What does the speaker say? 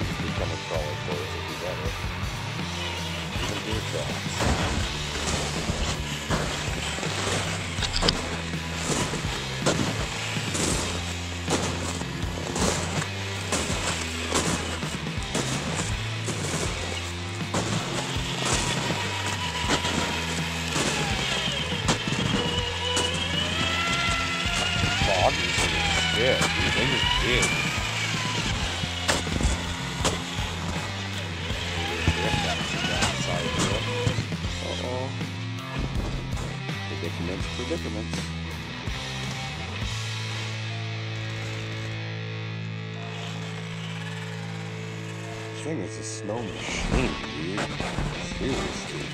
become a crawler for it would be better. Even deer tracks. Good. Dude, they just big. Predicaments. This thing is a snow machine, dude. Seriously.